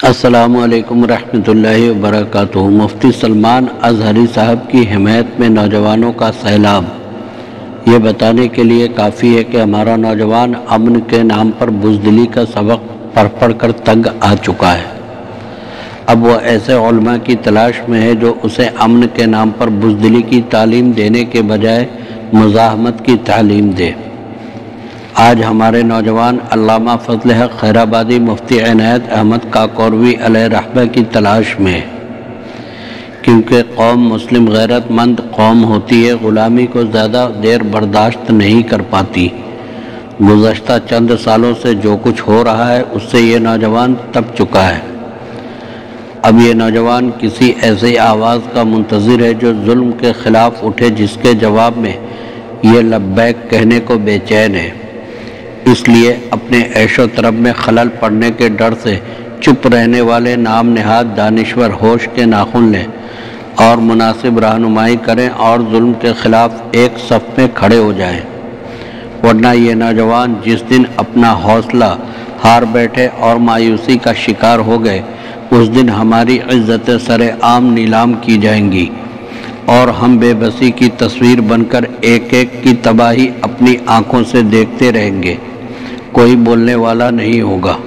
असलकम रहमतुल्लाहि वबरकत मुफ्ती सलमान अजहरी साहब की हिमायत में नौजवानों का सैलाब। ये बताने के लिए काफ़ी है कि हमारा नौजवान अमन के नाम पर बुजदली का सबक पढ़ पढ़ कर तंग आ चुका है। अब वह ऐसे की तलाश में है जो उसे अमन के नाम पर बुजदली की तालीम देने के बजाय मज़ाहमत की तालीम दे। आज हमारे नौजवान अल्लामा फजल हक खैराबादी मुफ्ती इनायत अहमद काकौरवी रहबा की तलाश में। क्योंकि कौम मुस्लिम गैरतमंद कौम होती है, ग़ुलामी को ज़्यादा देर बर्दाश्त नहीं कर पाती। गुज्त चंद सालों से जो कुछ हो रहा है, उससे ये नौजवान तप चुका है। अब ये नौजवान किसी ऐसी आवाज़ का मुंतज़र है, जो जुल्म के ख़िलाफ़ उठे, जिसके जवाब में ये लब्बैक कहने को बेचैन है। इसलिए अपने ऐशो तरब में खलल पड़ने के डर से चुप रहने वाले नाम नहाद दानश्वर होश के नाखुन लें और मुनासिब रहनुमाई करें और जुल्म के ख़िलाफ़ एक सफ़ में खड़े हो जाएँ। वरना ये नौजवान जिस दिन अपना हौसला हार बैठे और मायूसी का शिकार हो गए, उस दिन हमारी इज़्ज़त सर आम नीलाम की जाएँगी। और हम बेबसी की तस्वीर बनकर एक एक की तबाही अपनी आँखों से देखते रहेंगे। कोई बोलने वाला नहीं होगा।